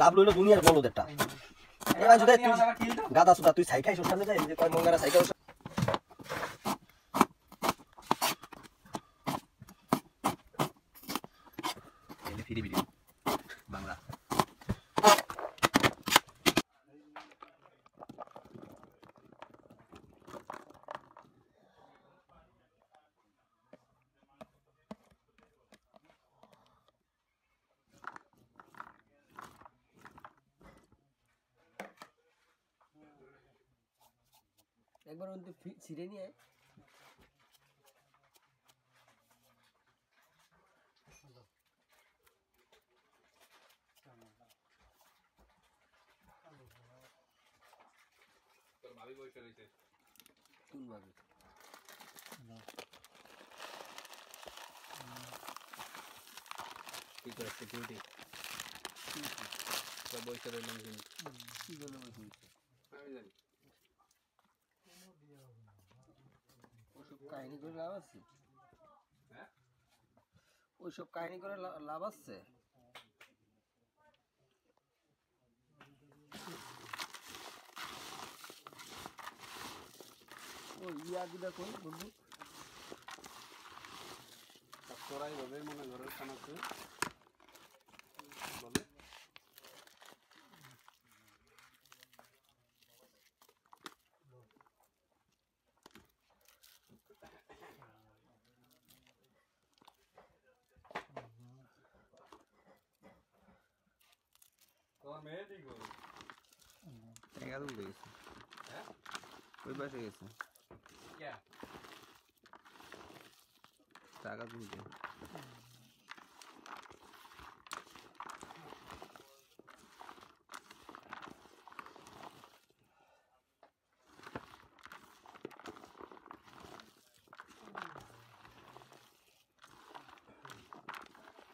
লাভ লইলো দুনিয়ার একটা তুই গাদা সুদা তুই সাইকাই সামনে যাই যে কয় মঙ্গারা সাইকাই ফিরি ভিডিও বাংলা একবার অন্ত ছিঁড়ে নিয়ে ভাবি বসে রয়েছে কোন ভাবে কি করে সিকিউরিটি তো বসে রইলাম কিন্তু। কি জন্য বসে আমি জানি। ওসব কাহিনী করে লাভ আছে? হ্যাঁ? ওইসব কাহিনী করে লাভ আছে? ইয়া দিবা কোন বন্ধু তোরাই ভাবে মনে ঘরের খানাতে বলে তোর মেয়ে ঠিক বল এগারো উঠে গেছে হ্যাঁ ওই পাশে গেছে কে টাকা তুলতে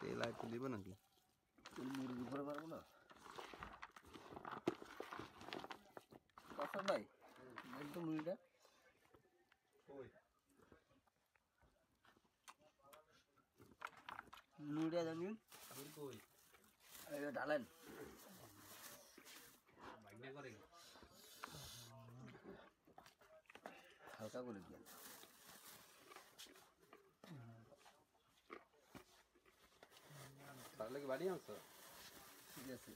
তেল আর একটু দিব নাকি তুমি মুরগি করে পারব না কথা ভাই মুরগিটা জানিন তুই কই এটা ডালেন ভাগনা করে হালকা করে দিয়ে তাহলে কি বাড়ি আনছো? ঠিক আছে।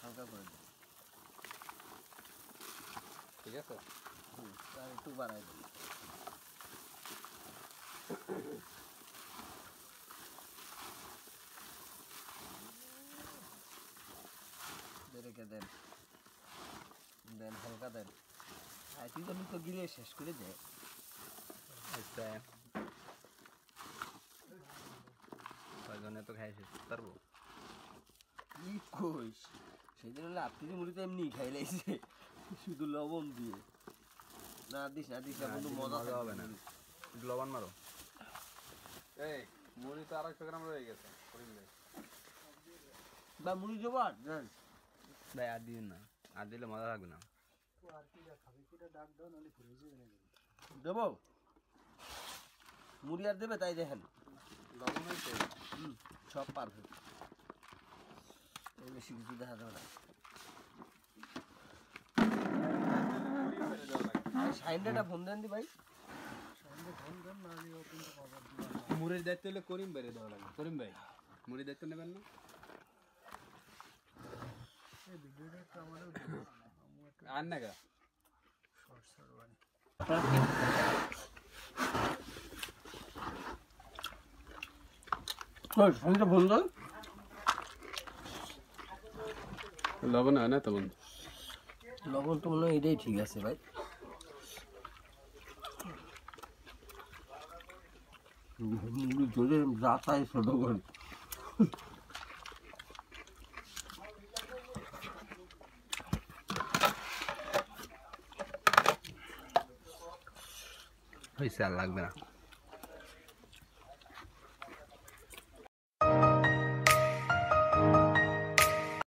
হালকা করে দিন। ঠিক আছে। হুম আর একটু বাড়াই দিন। রেখে দেন। দেন হালকা দেন। আর তুই তো তো গিলে শেষ করে দে। আচ্ছা। কয়জনে তো খাই শেষ পারব? কি কইস সেদিন হলে আপনি মুড়ি তো এমনি খাই লাইছে। শুধু লবণ দিয়ে। না দিস না দিস বন্ধু মজা হবে না। লবণ মারো। এই মুড়ি তো আড়াইশো গ্রাম রয়ে গেছে মুড়ি ভাই আর দিন না আর দিলে মজা থাকবে না। দেবো? মুড়ি আর দেবে তাই দেখেন। হুম সব পারফেক্ট বেশি কিছু দেখা যাবে না। সাইনটা ফোন দেন দি ভাই। মুড়ির দায়িত্ব হলে করিম বাইরে দেওয়া লাগবে। করিম ভাই মুড়ির দায়িত্ব নেবেন না? আর না গা। লবণ হয় না তো বন্ধু। লবণ তো মনে হয় এটাই ঠিক আছে ভাই। ধরে যাতায় ছোট করে হয়েছে আর লাগবে না।